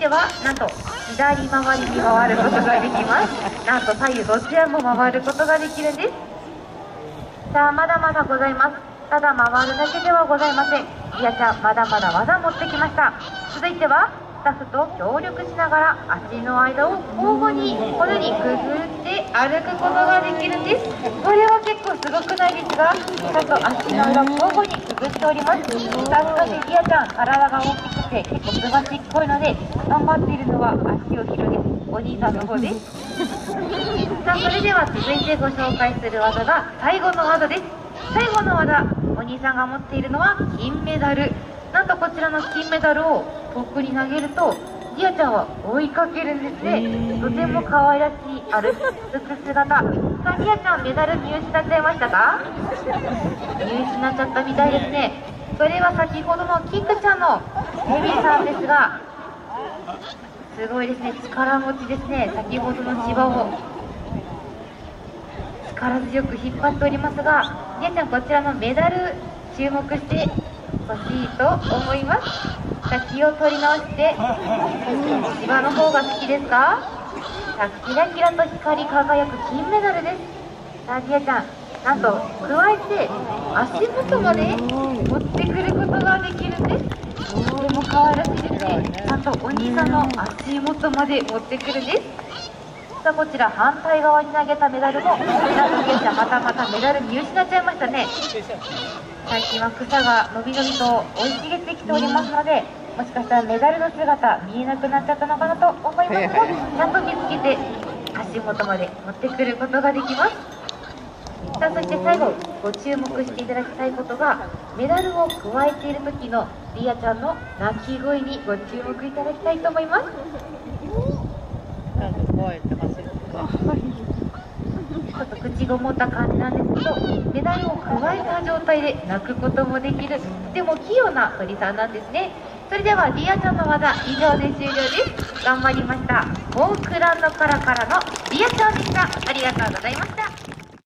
てはなんと左回りに回ることができます。なんと左右どちらも回ることができるんです。さあまだまだございます。ただ回るだけではございません。リアちゃんまだまだ技持ってきました。続いてはスタッフと協力しながら足の間を交互にこのようにくぐって歩くことができるんです。これは結すごくないですかちゃんと足の裏交互にくぐっておりますさあ少しリアちゃん体が大きくて結構すばしっこいので頑張っているのは足を広げお兄さんの方ですさあそれでは続いてご紹介する技が最後の技です最後の技お兄さんが持っているのは金メダルなんとこちらの金メダルを遠くに投げるとリアちゃんは追いかけるんですね。とても可愛らしい歩く姿。さあリアちゃんメダル見失っちゃいましたか？見失っちゃったみたいですね。それは先ほどのキックちゃんのヘビさんですがすごいですね。力持ちですね。先ほどの芝を力強く引っ張っておりますがりあちゃんこちらのメダル注目してほしいと思います先を取り直して。芝の方が好きですか？さあキラキラと光り輝く金メダルです。さありあちゃん。なんと加えて足元まで持ってくることができるんです。とても可愛らしいですね。ちゃんとお兄さんの足元まで持ってくるんですさあこちら反対側に投げたメダルもメダルゲージはまたまたメダル見失っちゃいましたね。最近は草が伸び伸びと生い茂ってきておりますのでもしかしたらメダルの姿見えなくなっちゃったのかなと思いますがちゃんと見つけて足元まで持ってくることができます。さあそして最後ご注目していただきたいことがメダルを加えている時のリアちゃんの鳴き声にご注目いただきたいと思いますなんか怖いってちょっと口ごもった感じなんですけどメダルを加えた状態で泣くこともできる。とても器用な鳥さんなんですね。それではリアちゃんの技以上で終了です。頑張りました。フォークランドからからのリアちゃんでした。ありがとうございました。